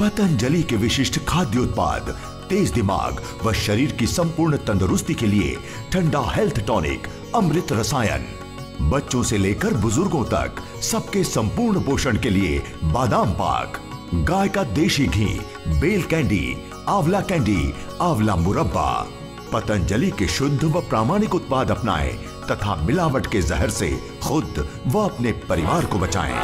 पतंजलि के विशिष्ट खाद्य उत्पाद तेज दिमाग व शरीर की संपूर्ण तंदुरुस्ती के लिए ठंडा हेल्थ टॉनिक अमृत रसायन। बच्चों से लेकर बुज़ुर्गों तक सबके संपूर्ण पोषण के लिए बादाम पाक, गाय का देशी घी, बेल कैंडी आंवला कैंडी आंवला मुरब्बा। पतंजलि के शुद्ध व प्रामाणिक उत्पाद अपनाएँ तथा मिलावट के जहर से खुद व अपने परिवार को बचाएँ।